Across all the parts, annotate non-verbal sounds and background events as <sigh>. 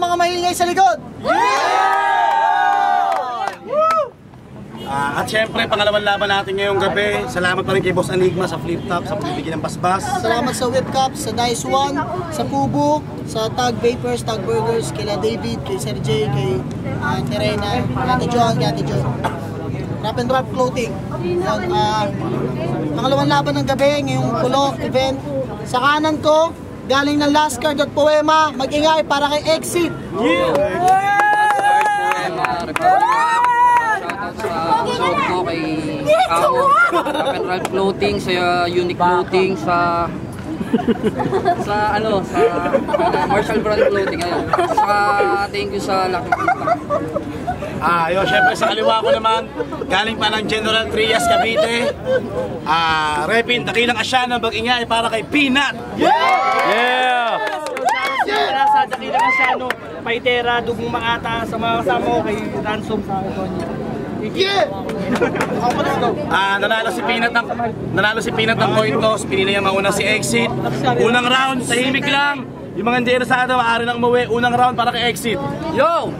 mga maingay sa likod. Ah, at syempre, pangalawang laban natin ngayong gabi. Salamat pa rin kay Boss Enigma sa flip top, sa pagbibigyan ng basbas. Salamat sa Whip Cup, sa Dice One, sa Kubo, sa Tag Vapors, Tag Burgers, kila David, kay Sir J, kay uh, Terena, kay Ate John, kay Ate John. Wrap and Wrap Clothing. Yan, ah, pangalawang laban ng gabi, ngayong kulo event. Sa kanan ko, galing ng last card at poema, mag-ingay para kay Exit. Shoutout sa suot ko kay and Roll Clothing, sa Unique Clothing, sa sa ano, sa Marshall Brand Clothing ayun. Sa thank you sa Lucky Kita. Ah, yun, syempre sa kaliwa ko naman, galing pa ng General Trias Cavite. Ah, Repin, dakilang asyana, mag-ingay para kay Peanut. Para sa dakilang asyano, Paitera, Dugong Makata, sa mga kasama ko kay Ransom sa Antonio. Ah, nanalo si Peanut ng nanalo si Peanut ng coin toss, pinili niya mauna si Exit. Unang round, tahimik lang. Yung mga hindi sa maaari nang umuwi. Unang round para kay Exit. Yo!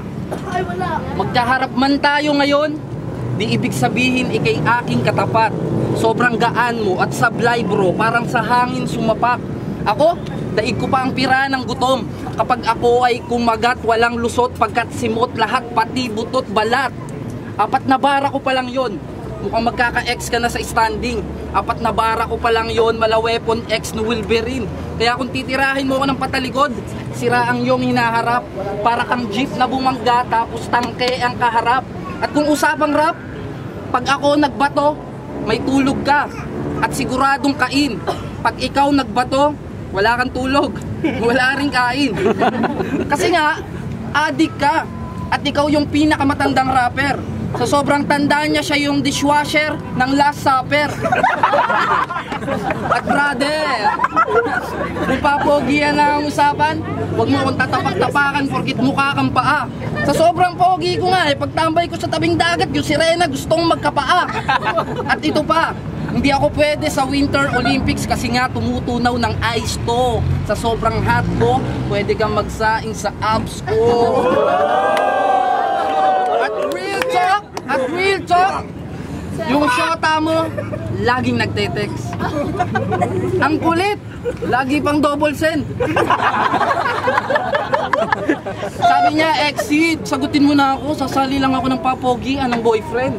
Magkaharap man tayo ngayon, di ibig sabihin ikay aking katapat. Sobrang gaan mo at sablay bro, parang sa hangin sumapak. Ako, daig ko pa ang pira ng gutom. Kapag ako ay kumagat, walang lusot, pagkat simot lahat, pati butot, balat. Apat na bara ko pa lang yon. Mukhang magkaka-X ka na sa standing. Apat na bara ko pa lang yon, mala weapon X no Wolverine. Kaya kung titirahin mo ako ng patalikod, sira ang iyong hinaharap. Para kang jeep na bumangga tapos tangke ang kaharap. At kung usapang rap, pag ako nagbato, may tulog ka. At siguradong kain. Pag ikaw nagbato, wala kang tulog. <laughs> Wala ring kain. <laughs> Kasi nga, adik ka. At ikaw yung pinakamatandang rapper. Sa sobrang tanda niya, siya yung dishwasher ng Last Supper. At brother, kung papogi yan ang usapan, huwag mo akong tatapak-tapakan porkit mukha kang paa. Sa sobrang pogi ko nga eh, pagtambay ko sa tabing dagat, yung sirena gustong magkapaa. At ito pa, hindi ako pwede sa Winter Olympics kasi nga tumutunaw ng ice to. Sa sobrang hot ko, pwede kang magsaing sa abs ko. At real talk, yung shota mo, laging nagte-text. Ang kulit, lagi pang double send. Sabi niya, exit, sagutin mo na ako, sasali lang ako ng papogi, anong boyfriend.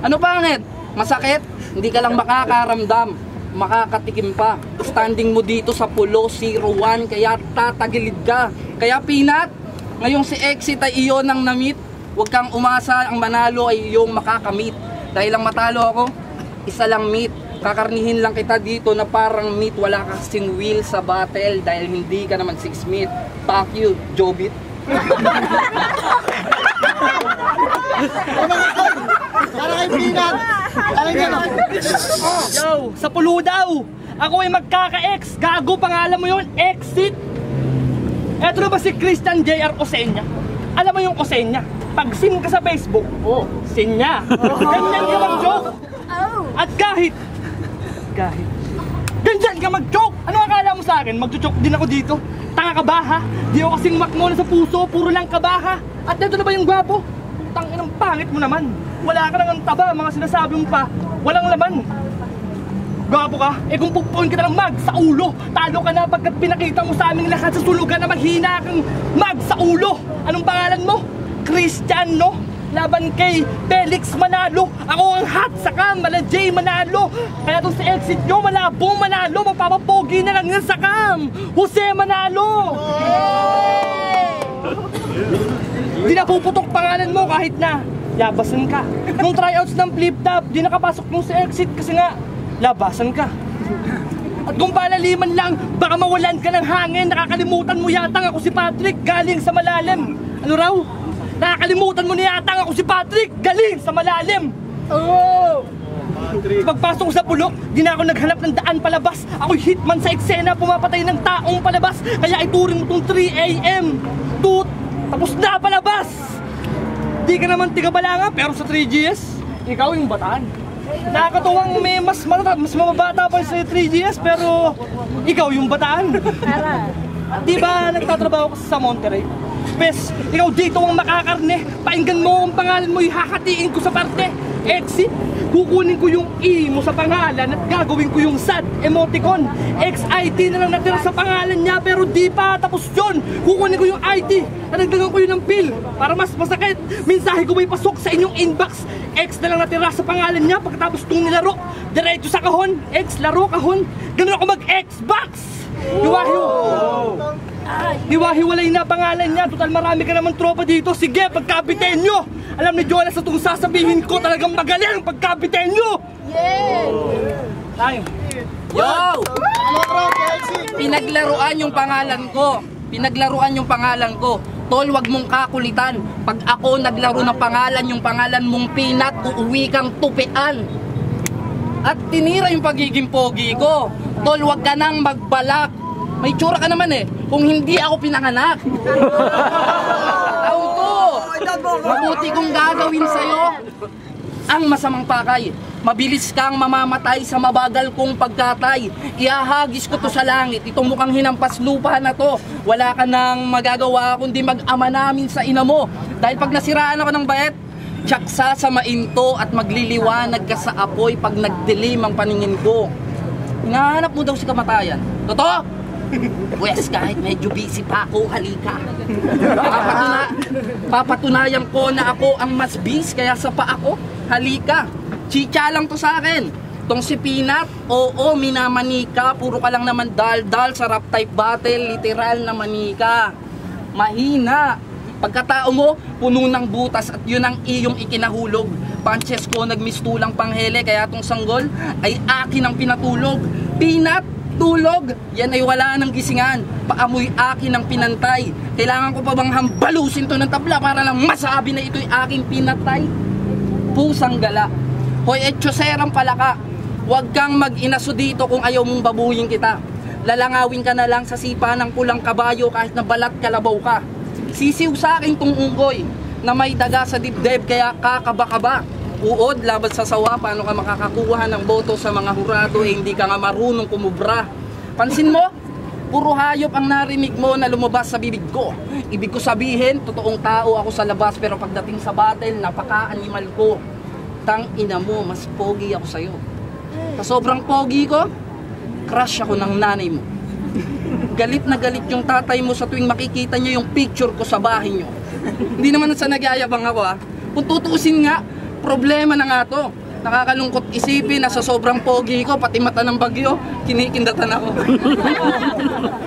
Ano pangit? Masakit? Hindi ka lang makakaramdam. Makakatikim pa. Standing mo dito sa pulo 01, kaya tatagilid ka. Kaya pinat, ngayong si exit ay iyon ang namit. Huwag kang umasa, ang manalo ay iyong makakamit. Dahil lang matalo ako, isa lang meat. Kakarnihin lang kita dito na parang meat, wala kasing wheel sa battle dahil hindi ka naman six meat. Fuck you, Jobit. Para kay no? Yo, sa pulo daw. Ako ay magkaka-X. Gago, pangalan mo yun? Exit. Eto na ba si Christian J.R. Osenya? Alam mo yung Osenya? Pag sim ka sa Facebook, oh, Senya. Ganyan ka mag-joke. At kahit, kahit, ganyan ka mag-joke. Ano akala mo sa akin? Mag-joke din ako dito. Tanga ka ba ha? Di ako kasing makmona sa puso, puro lang ka ba ha? At eto na ba yung gwapo? Tangin ang pangit mo naman. Wala ka nang taba, mga sinasabi mo pa, walang laman. Gwapo ka? Eh kung pupuin kita ng mag sa ulo, talo ka na pagkat pinakita mo sa aming lahat sa sulugan na maghina kang mag sa ulo. Anong pangalan mo? Christian, no? Laban kay Felix Manalo. Ako ang hot sa cam, mala J Manalo. Kaya itong si exit nyo, malabong Manalo. Magpapapogi na lang yan sa cam. Jose Manalo. Di na puputok pangalan mo kahit na labasan ka. Nung tryouts ng flip top, di nakapasok mo sa exit kasi nga labasan ka. At kung palaliman lang, baka mawalan ka ng hangin. Nakakalimutan mo yata ako si Patrick galing sa malalim. Ano raw? Nakakalimutan mo na yata ako si Patrick galing sa malalim. Oh! Pagpasok ko sa bulok, di na ako naghanap ng daan palabas. Ako'y hitman sa eksena, pumapatay ng taong palabas. Kaya ituring mo tong 3 a.m. Tut, tapos na palabas! Di ka naman tiga balanga, pero sa 3GS, ikaw yung bataan. Nakakatuwang may mas malata, mas mababata pa sa 3GS, pero ikaw yung bataan. Di ba nagtatrabaho ka sa Monterey? Pes, ikaw dito ang makakarne. Painggan mo ang pangalan mo, ihahatiin ko sa parte. Exit, kukunin ko yung E mo sa pangalan at gagawin ko yung sad emoticon. XIT na lang natira sa pangalan niya pero di pa tapos yun. Kukunin ko yung IT, nadagdagan ko yun ng pill para mas masakit. Mensahe ko may pasok sa inyong inbox. X na lang natira sa pangalan niya pagkatapos kong nilaro. Diretso sa kahon, X laro kahon. Ganun ako mag-Xbox. Hiwahiw. Hiwa-hiwalay na pangalan niya. Total marami ka naman tropa dito. Sige, pagkapitin nyo. Alam ni Jonas sa itong sasabihin ko talagang magaling pagkapitin nyo. Tayo. Yo! Pinaglaruan yung pangalan ko. Pinaglaruan yung pangalan ko. Tol, wag mong kakulitan. Pag ako naglaro ng pangalan, yung pangalan mong pinat, uuwi kang tupian. At tinira yung pagiging pogi ko. Tol, wag ka nang magbalak. May tsura ka naman eh. Kung hindi ako pinanganak. <laughs> Taon ko. Mabuti kong gagawin sa'yo ang masamang pakay. Mabilis kang mamamatay sa mabagal kong pagkatay. Iahagis ko to sa langit. Itong mukhang hinampas lupa na to. Wala ka nang magagawa kundi mag-ama namin sa ina mo. Dahil pag nasiraan ako ng bayet, tsaksa sa mainto at magliliwanag ka sa apoy pag nagdilim ang paningin ko. Hinahanap mo daw si kamatayan. Totoo? Pwes, kahit medyo busy pa ako, halika. Papatuna, papatunayan ko na ako ang mas bis kaya sa pa ako. Halika. Chicha lang to sa akin. Tong si Peanut, oo, minamanika. Puro ka lang naman dal-dal sa rap type battle. Literal na manika. Mahina. Pagkatao mo, puno ng butas at yun ang iyong ikinahulog. Punches ko nagmistulang panghele kaya tong sanggol ay akin ang pinatulog. Peanut, tulog. Yan ay wala ng gisingan. Paamoy akin ang pinantay. Kailangan ko pa bang hambalusin to ng tabla para lang masabi na ito'y aking pinatay? Pusang gala. Hoy, etchoserang palaka. Huwag kang mag-inaso dito kung ayaw mong babuyin kita. Lalangawin ka na lang sa sipa ng pulang kabayo kahit na balat kalabaw ka. Sisiw sa akin tong unggoy na may daga sa dibdib kaya kakaba-kaba. Uod, laban sa sawa, paano ka makakakuha ng boto sa mga hurado eh hindi ka nga marunong kumubra. Pansin mo, puro hayop ang narinig mo na lumabas sa bibig ko. Ibig ko sabihin, totoong tao ako sa labas pero pagdating sa battle, napaka-animal ko. Tang ina mo, mas pogi ako sa'yo. Sa sobrang pogi ko, crush ako ng nanay mo. <laughs> Galit na galit yung tatay mo sa tuwing makikita niya yung picture ko sa bahay niyo. Hindi naman sa nagyayabang ako ha. Kung tutuusin nga, problema na nga to. Nakakalungkot isipin na sa sobrang pogi ko, pati mata ng bagyo, kinikindatan ako. <laughs>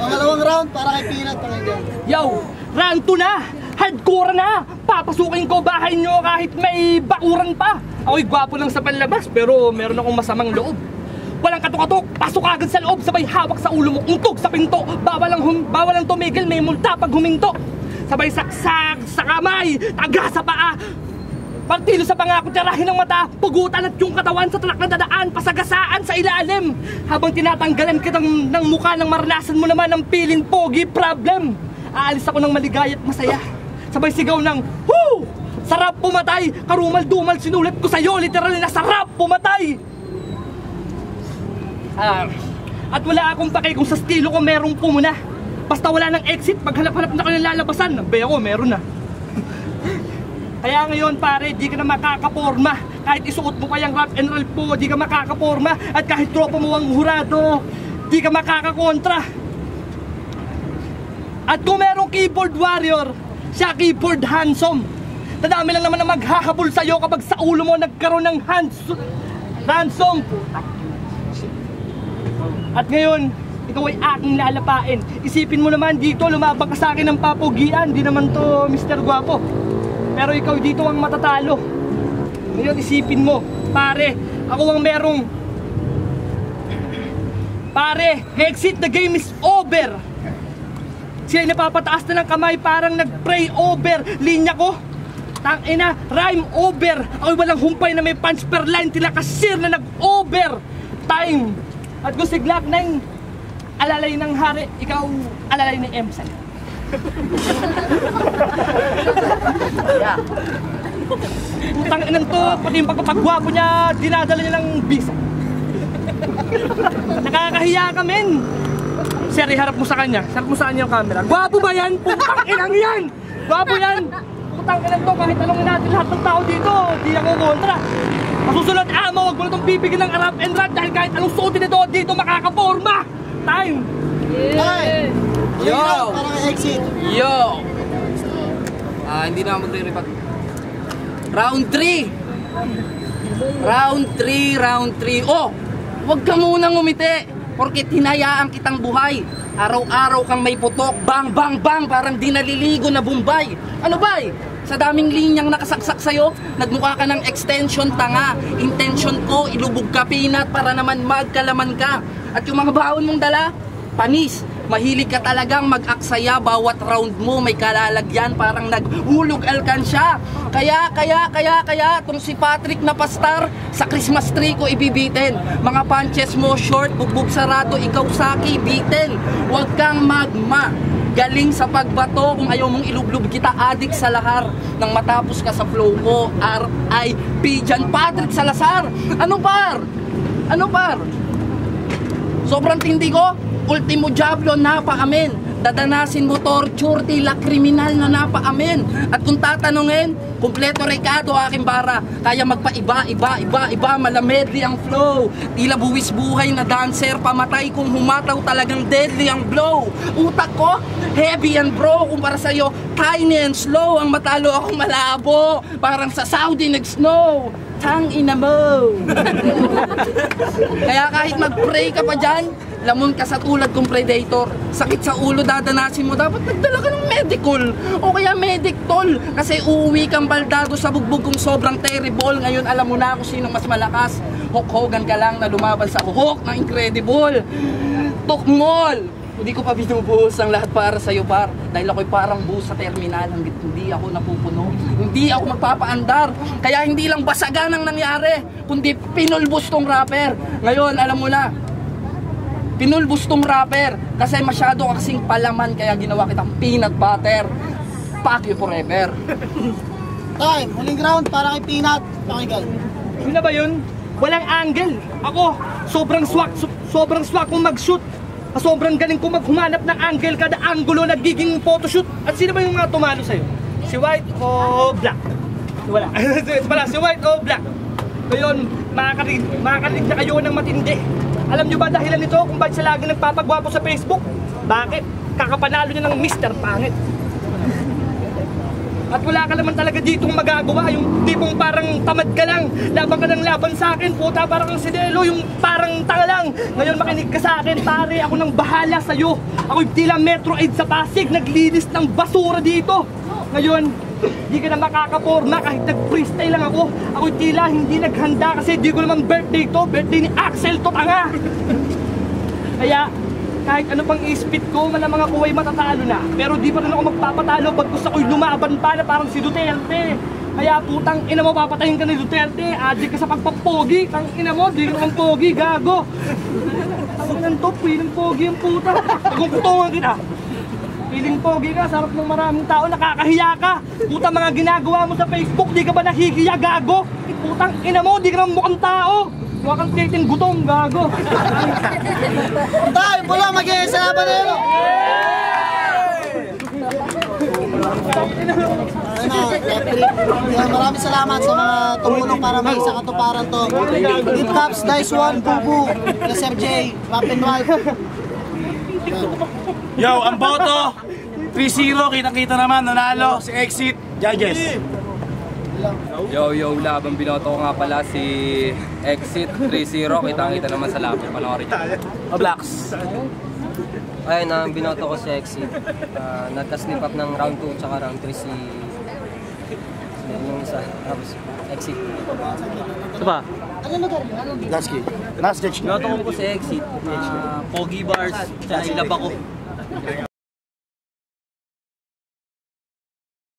Pangalawang round para kay Peanut. Pakinggan. Yo, round 2 na! Hardcore na! Papasukin ko bahay nyo kahit may bakuran pa! Ako'y gwapo lang sa panlabas pero meron akong masamang loob. Walang katok-katok, pasok agad sa loob, sabay hawak sa ulo mo, untog sa pinto. Bawal ang, hum, bawal ang tumigil, may multa pag huminto. Sabay saksak sa kamay, taga sa paa. Partilo sa pangako, tirahin ng mata, pugutan at yung katawan sa tulak na dadaan, pasagasaan sa ilalim. Habang tinatanggalan kita ng, mukha ng maranasan mo naman ang piling pogi problem. Aalis ako ng maligaya at masaya. Sabay sigaw ng, Woo! Sarap pumatay! Karumal-dumal sinulit ko sa'yo, literal na sarap pumatay! Ah, at wala akong pake kung sa estilo ko merong pumuna. Basta wala ng exit, paghanap-hanap na ko ng lalabasan, be meron na. Kaya ngayon pare, di ka na makakaporma. Kahit isuot mo pa yung rap and roll po, di ka makakaporma. At kahit tropa mo ang hurado, di ka makakakontra. At kung merong keyboard warrior, siya keyboard handsome. Nadami lang naman na maghahabol sa'yo kapag sa ulo mo nagkaroon ng hands ransom. At ngayon, ikaw ay aking lalapain. Isipin mo naman dito, lumabang ka sa akin ng papugian. Di naman to Mr. Guapo. Pero ikaw dito ang matatalo. Ngayon isipin mo, pare, ako ang merong... Pare, exit, the game is over. Siya ay napapataas na ng kamay parang nag-pray over. Linya ko, tang ina, rhyme over. Ako'y walang humpay na may punch per line. Tila kasir na nag-over. Time. At gusiglak na yung alalay ng hari, ikaw alalay ng emsan. Putang inan to, pati yung pagpapagwapo niya, dinadala niya ng visa. Nakakahiya ka, men. Sir, iharap mo sa kanya. Sarap mo sa kanya yung camera. Gwapo ba yan? Putang inang yan! Gwapo yan! Putang inang to, kahit tanongin natin lahat ng tao dito, di ako kontra. Masusunod amo, wag mo na itong bibigyan ng arap and rap dahil kahit anong suotin nito, dito makakaporma! Time! Time! Yo! Yo! Para kay exit. Yo! Ah, hindi na magre-repack. Round 3! Round 3, round 3. Oh! Huwag ka munang umiti! Porkit hinayaan kitang buhay. Araw-araw kang may putok, bang, bang, bang, parang di naliligo na Bombay. Ano ba eh? Sa daming linyang nakasaksak sa'yo, nagmukha ka ng extension tanga. Intention ko, ilubog ka pinat para naman magkalaman ka. At yung mga baon mong dala, panis. Mahilig ka talagang mag-aksaya bawat round mo may kalalagyan parang naghulog alkansya. Kaya, kaya, kaya, kaya tong si Patrick na pastar sa Christmas tree ko ibibitin. Mga punches mo short, bugbog sarado, ikaw saki, bitin. Huwag kang magma. Galing sa pagbato kung ayaw mong ilublub kita adik sa lahar nang matapos ka sa flow ko R.I.P. Jan Patrick Salazar ano par? ano par? Sobrang tindi ko, ultimo diablo napaamin. Dadanasin mo torture, tila kriminal na napaamin. At kung tatanungin, kumpleto rekado aking bara. Kaya magpaiba, iba, iba, iba, malamedli ang flow. Tila buwis buhay na dancer, pamatay kung humataw talagang deadly ang blow. Utak ko, heavy and bro, kumpara sa'yo, tiny and slow. Ang matalo akong malabo, parang sa Saudi nag-snow. Tang ina mo. <laughs> Kaya kahit mag-pray ka pa dyan, lamon ka sa tulad kong predator. Sakit sa ulo dadanasin mo, dapat nagdala ka ng medical. O kaya medic tol. Kasi uuwi kang baldado sa bugbog kong sobrang terrible. Ngayon alam mo na kung sino mas malakas. Hulk Hogan ka lang na lumaban sa Hulk ng Incredible. Tukmol! Hindi ko pa binubuhos ang lahat para sa iyo, par. Dahil ako'y parang bus sa terminal hanggat hindi ako napupuno. Hindi ako magpapaandar. Kaya hindi lang basagan ang nangyari, kundi pinulbos tong rapper. Ngayon, alam mo na, pinulbos tong rapper kasi masyado ka kasing palaman kaya ginawa kitang peanut butter. Fuck you forever. <laughs> Time! Huling round para kay Peanut. Pakinggan. Yun na ba yun? Walang angle. Ako, sobrang swak, so- sobrang swak kong mag-shoot. Ah, Sobrang galing ko maghumanap ng angle kada angulo nagiging photoshoot. At sino ba yung mga tumalo sa'yo? Si White o Black? Wala. <laughs> Wala, si White o Black. Ngayon, makakarinig, makakarinig na kayo ng matindi. Alam nyo ba dahilan nito kung bakit siya lagi nagpapagwapo sa Facebook? Bakit? Kakapanalo niya ng Mr. Pangit. At wala ka naman talaga ditong magagawa, yung tipong parang tamad ka lang, laban ka ng laban sa akin, puta parang si Delo, yung parang tanga lang. Ngayon makinig ka sa akin, pare, ako nang bahala sa'yo. Ako'y tila Metro Aid sa Pasig, naglinis ng basura dito. Ngayon, di ka na makakaporma kahit nag-freestyle lang ako. Ako'y tila hindi naghanda kasi di ko naman birthday to, birthday ni Axel to tanga. Kaya, kahit ano pang ispit ko, malamang ako ay matatalo na. Pero di pa rin ako magpapatalo pag gusto ko'y lumaban pa na parang si Duterte. Kaya putang ina mo, papatayin ka ni Duterte. Adik ka sa pagpapogi. Tang ina mo, di ka naman pogi, gago. Ang inan to, piling pogi ang puta. Pagkukutungan kita. Piling pogi ka, sarap ng maraming tao, nakakahiya ka. Puta mga ginagawa mo sa Facebook, di ka ba nahihiya, gago? Putang ina mo, di ka naman mukhang tao. Mukha kang titing gutom, gago. Time! Pula! Mag-iisa na yun? Ayun. Yun, Maraming salamat sa mga tumulong para may sa katuparan to. Deep Caps, Dice 1, Bubu, Sir J, Rap and Ralph. <laughs> Yo, ang boto, 3-0, kitang-kita naman, nanalo, si Exit, judges. Yo, yo, labang binoto ko nga pala si Exit 3-0. Kitang-kita naman sa labo. Panoorin niyo. O Blacks. Ayun, ang binoto ko si Exit. Uh, Nagka-slip up ng round 2 tsaka round 3 si... yung isa. Tapos, Exit. Ano lugar yun? Lasky. Last judge. Binoto ko po si Exit, ah, Pogi Bars, tsaka ilaba ko.